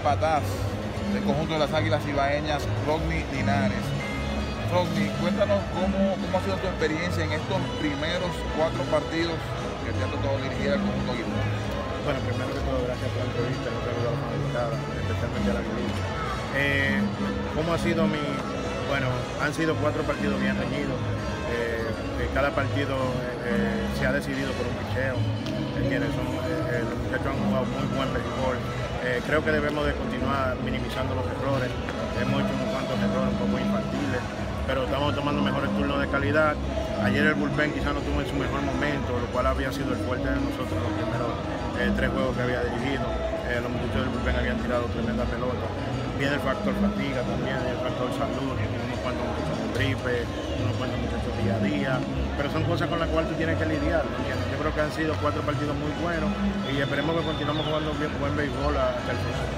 capataz del conjunto de las Águilas Ibaeñas, Rodney Linares. Rodney, cuéntanos cómo, cómo ha sido tu experiencia en estos primeros cuatro partidos que te ha tocado dirigir al conjunto Aguilar. Bueno, primero que todo, gracias por la entrevista, no saludo a la especialmente a la Aguilita. Eh, ¿Cómo ha sido mi...? Bueno, han sido cuatro partidos bien reñidos. Eh, cada partido eh, se ha decidido por un picheo. ¿entiendes? Son, los muchachos han jugado muy buen béisbol. creo que debemos de continuar minimizando los errores. Hemos hecho unos cuantos errores un poco infantiles, pero estamos tomando mejores turnos de calidad. Ayer el bullpen quizá no tuvo en su mejor momento, lo cual había sido el fuerte de nosotros en los primeros eh, tres juegos que había dirigido. Eh, los muchachos del bullpen habían tirado tremenda pelota. Viene el factor fatiga también, el factor salud, unos cuantos muchachos con gripe, unos cuantos muchachos día a día, pero son cosas con las cuales tú tienes que lidiar. Yo creo que han sido cuatro partidos muy buenos y esperemos que continuemos jugando bien, buen béisbol hasta el final.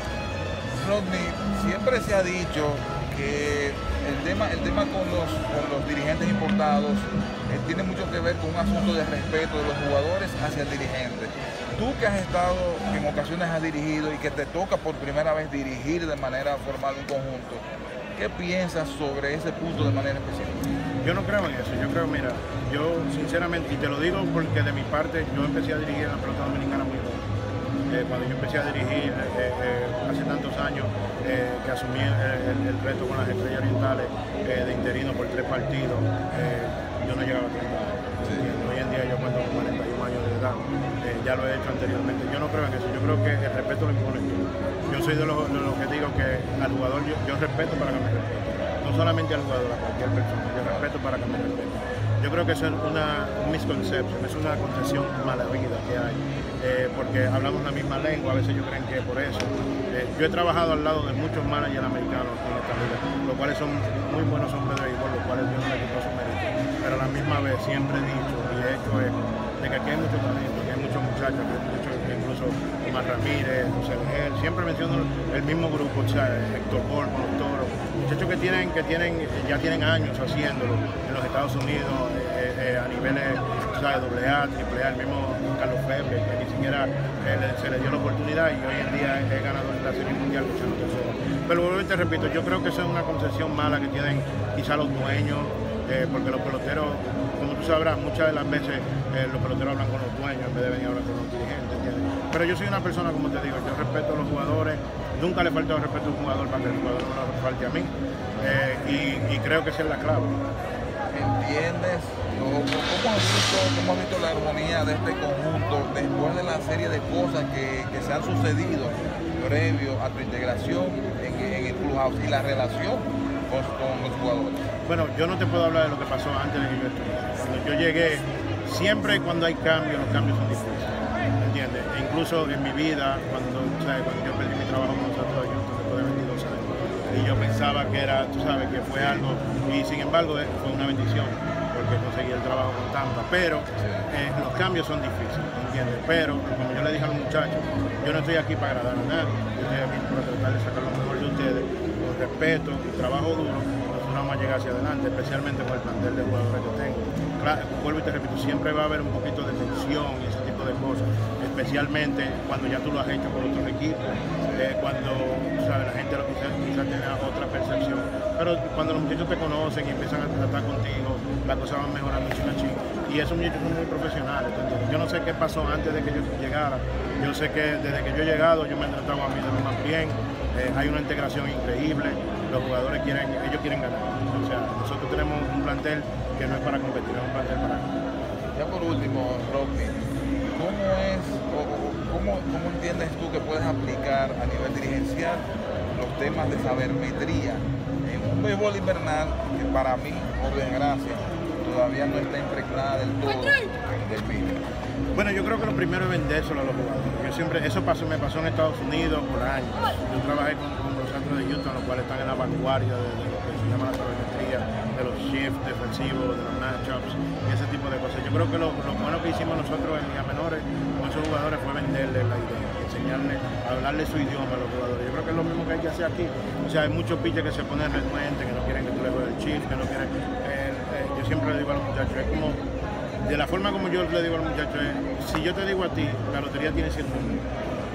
Rodney, siempre se ha dicho que el tema, el tema con, los, los dirigentes importados eh, tiene mucho que ver con un asunto de respeto de los jugadores hacia el dirigente. Tú que has estado en ocasiones has dirigido y que te toca por primera vez dirigir de manera formal un conjunto, ¿qué piensas sobre ese punto de manera específica? Yo no creo en eso, yo creo, mira, yo sinceramente, y te lo digo porque de mi parte yo empecé a dirigir la pelota dominicana muy joven eh, cuando yo empecé a dirigir eh, eh, hace tantos años que asumí el, reto con las estrellas orientales de interino por tres partidos, yo no llegaba a 30 años. Hoy en día yo cuento con 41 años de edad, ya lo he hecho anteriormente. Yo no creo en eso, yo creo que el respeto lo impone tú. Yo soy de los, que digo que al jugador yo, respeto para que me respete. Solamente al jugador, a cualquier persona, yo respeto para que me respete. Yo creo que eso es una misconcepción, es una concepción mala vida que hay, eh, porque hablamos la misma lengua, a veces yo creen que por eso. Eh, yo he trabajado al lado de muchos managers americanos en esta liga, los cuales son muy buenos hombres de béisbol, los cuales yo no les su mérito, pero a la misma vez siempre he dicho y he hecho esto, de que aquí hay mucho talento, que hay muchos muchachos, que hay incluso Omar Ramírez, José Miguel, siempre menciono el mismo grupo, o sea, Héctor los toros, muchachos que tienen, que tienen, ya tienen años haciéndolo en los Estados Unidos, eh, eh, a niveles de AA, AAA, el mismo Carlos Febre, que ni siquiera eh, se le dio la oportunidad y hoy en día es ganador de la Serie Mundial luchando. Pero vuelvo te repito, yo creo que eso es una concesión mala que tienen quizá los dueños, porque los peloteros, como tú sabrás, muchas de las veces los peloteros hablan con los dueños en vez de venir a hablar con los dirigentes, Pero yo soy una persona, como te digo, yo respeto a los jugadores, nunca le falta respeto a un jugador para que el jugador no falte a mí, y, y creo que esa es la clave. ¿Entiendes? ¿Cómo has, visto, ¿Cómo has visto la armonía de este conjunto después de la serie de cosas que, que se han sucedido previo a tu integración en, en el clubhouse y la relación con, los jugadores? Bueno, yo no te puedo hablar de lo que pasó antes de que yo estuviera. Cuando yo llegué, siempre cuando hay cambios, los cambios son difíciles. ¿Entiendes? E incluso en mi vida, cuando, cuando yo perdí mi trabajo con nosotros, después de 22 años, y yo pensaba que era, tú sabes, que fue algo, y sin embargo eh, fue una bendición porque conseguí el trabajo con Tampa, pero eh, los cambios son difíciles, ¿entiendes? Pero, como yo le dije a los muchachos, yo no estoy aquí para agradar a nadie, yo estoy aquí para tratar de sacar lo mejor de ustedes, con respeto y trabajo duro, nosotros vamos a llegar hacia adelante, especialmente con el plantel de jugadores que tengo. Claro, vuelvo y te repito, siempre va a haber un poquito de tensión y ese tipo de cosas, especialmente cuando ya tú lo has hecho con otros equipos, eh, cuando ¿sabes? la gente lo quizás, quizás tiene otra percepción, pero cuando los muchachos te conocen y empiezan a tratar contigo, las cosas van mejorando ching y esos muchachos son muy profesionales. Yo no sé qué pasó antes de que yo llegara, yo sé que desde que yo he llegado yo me he tratado a mí de más bien, eh, hay una integración increíble, los jugadores quieren, ellos quieren ganar. O sea, nosotros tenemos un plantel que no es para competir, es un plantel para ganar. Ya por último, Rocky, ¿cómo es cómo, cómo entiendes tú que puedes aplicar a nivel dirigencial los temas de sabermetría en un béisbol invernal que para mí, por desgracia, todavía no está impregnada del todo del virus. Bueno, yo creo que lo primero es vendérselo a los jugadores. Yo siempre, eso pasó, me pasó en Estados Unidos por años. Yo trabajé con, los centros de Houston, los cuales están en la vanguardia de, lo que se llama la sabermetría, de los shifts defensivos, de los matchups y ese tipo de cosas. Yo creo que lo, bueno que hicimos nosotros en ligas menores con esos jugadores fue venderles la idea, enseñarles, hablarles su idioma a los jugadores. Yo creo que es lo mismo que hay que hacer aquí. O sea, hay muchos pitchers que se ponen renuentes, que no quieren que tú le juegues el shift, que no quieren... siempre le digo a los muchachos, es como de la forma como yo le digo al muchacho es, si yo te digo a ti, la lotería tiene 100 números,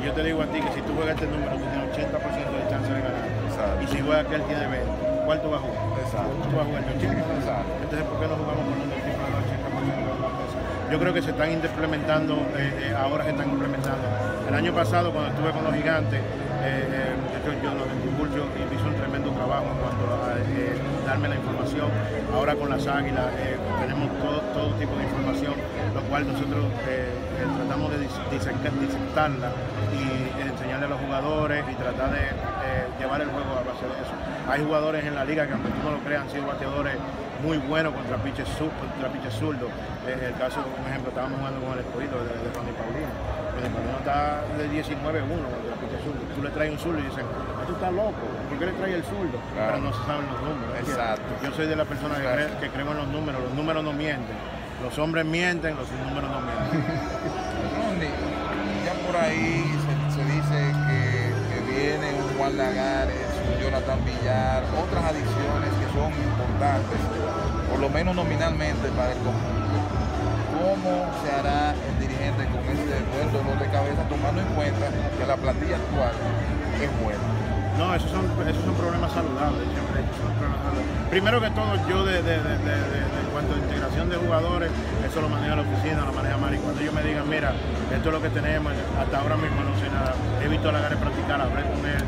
Y yo te digo a ti que si tú juegas este número, tú tienes 80% de chance de ganar. Exacto. Y si juega aquel tiene 20, ¿cuál tú vas a jugar? Exacto. Tú vas a jugar el 80. Exacto. Entonces, ¿por qué no jugamos con un tipo de 80% de la cosa? Yo creo que se están implementando, eh, eh, ahora se están implementando. El año pasado, cuando estuve con los gigantes, eh, eh, muchachos, yo los Bulcho hizo un tremendo trabajo en cuanto a eh, darme la información. Ahora con las águilas tenemos todo, todo tipo de información, lo cual nosotros eh, eh, tratamos de disectarla y enseñarle a los jugadores y tratar de eh, llevar el juego a base de eso. Hay jugadores en la liga que aunque tú no lo creas han sido bateadores muy buenos contra pitches sur- contra pitches zurdos. Eh, el caso, por ejemplo, estábamos jugando con el escogido de, de Ronnie Paulino. Ronnie Paulino está de 19-1 contra pitches zurdos. Tú le traes un zurdo y dicen, "Ah, tú estás loco, ¿por qué le traes el zurdo? Claro. Pero no se saben los números. Exacto. Yo soy de la persona que, cree, que creo en los números. Los números no mienten. Los hombres mienten, los números no mienten. Ya por ahí se, dice que, viene un Juan Lagares, un Jonathan Villar, otras adiciones que son importantes, por lo menos nominalmente para el conjunto. ¿Cómo se hará el dirigente con este buen dolor de cabeza, tomando en cuenta que la plantilla actual es buena? No, esos son, esos son problemas saludables, siempre son problemas saludables. Primero que todo, yo de, de, de, en cuanto a integración de jugadores, eso lo maneja la oficina, lo maneja Mari. Cuando ellos me digan, mira, esto es lo que tenemos, hasta ahora mismo no sé nada. He visto a Lagares practicar, hablé con él,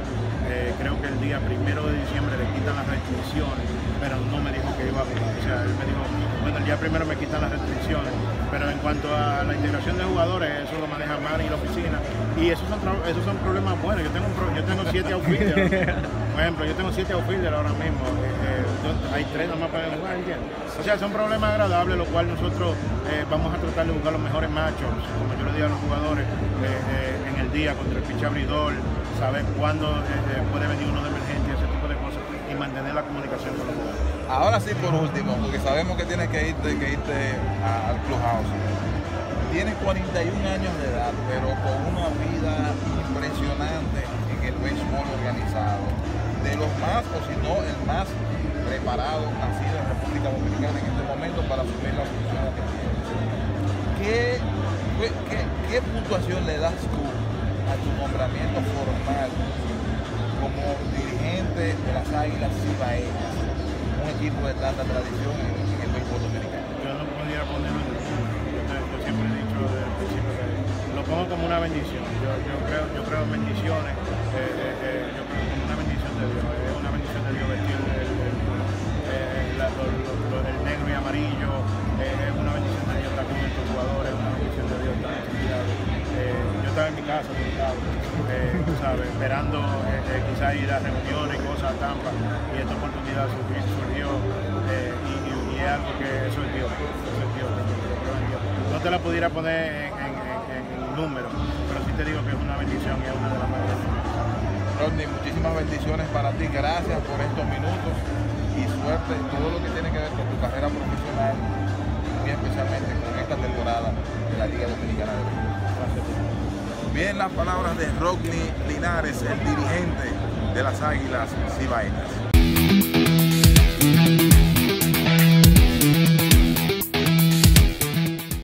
eh, creo que el día primero de diciembre le quitan las restricciones, pero no me dijo que iba a jugar. O sea, él me dijo, bueno, el día primero me quitan las restricciones, pero en cuanto a la integración de jugadores, eso lo maneja Mari y la oficina. Y esos son, esos son problemas buenos. Yo tengo, un pro- yo tengo siete outfielders. Por ejemplo, yo tengo siete outfielders ahora mismo. eh, eh, yo- hay tres nomás para jugar, ¿entiendes? O sea, son problemas agradables, lo cual nosotros eh, vamos a tratar de buscar los mejores machos, como yo le digo a los jugadores, en el día contra el pitch abridor, saber cuándo puede venir uno de emergencia, y mantener la comunicación con los jugadores. Ahora sí, por último, porque sabemos que tienes que irte, que irte al clubhouse. Tienes 41 años de edad, pero con una vida impresionante en el béisbol organizado. De los más, o si no, el más preparado ha sido en República Dominicana en este momento para asumir la función que tienes. ¿Qué, qué, qué- qué puntuación le das tú a tu nombramiento formal como dirigente de las Águilas Cibaeñas, un equipo de tanta tradición en, el béisbol dominicano? Yo no pudiera ponerlo en. Yo, siempre he dicho desde el principio que lo pongo como una bendición. Yo, creo, yo creo en bendiciones. eh, eh, eh, yo creo como una bendición de Dios. Es una bendición de Dios vestir esperando eh, eh, quizás ir a reuniones y cosas Tampa. Y esta oportunidad surgió. eh, y, es algo que eso es Dios. Eso es Dios. No te la pudiera poner en, en, número, pero sí te digo que es una bendición y es una de las mayores. Rodney, muchísimas bendiciones para ti. Gracias por estos minutos y suerte en todo lo que tiene que ver con tu carrera profesional, y especialmente con esta temporada de la Liga Dominicana de Béisbol. Bien las palabras de Rodney Linares, el dirigente de las Águilas Cibaeñas.